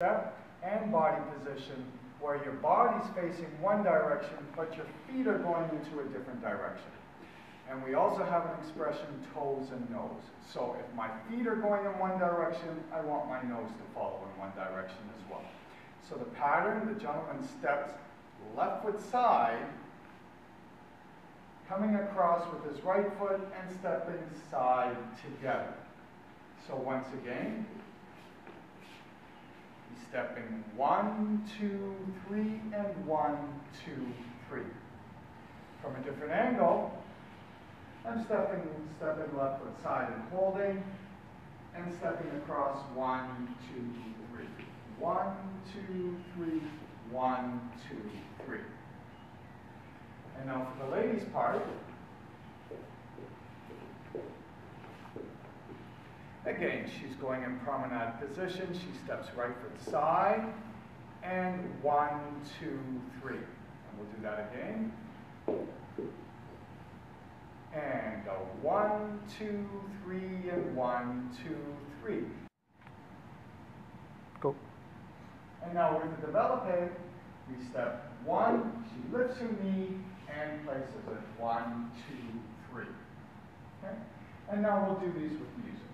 step and body position where your body's facing one direction, but your feet are going into a different direction. And we also have an expression toes and nose. So if my feet are going in one direction, I want my nose to follow in one direction as well. So the pattern, the gentleman steps left foot side, coming across with his right foot and stepping side together. So once again, stepping one, two, three, and one, two, three. From a different angle, I'm stepping, stepping left foot side and holding, and stepping across one, two, three. One, two, three, one, two, three. And now for the ladies' part, again, she's going in promenade position. She steps right foot side, and one, two, three. And we'll do that again. And go one, two, three, and one, two, three. Go. And now with the developing, we step one, she lifts her knee and places it. One, two, three. Okay? And now we'll do these with music.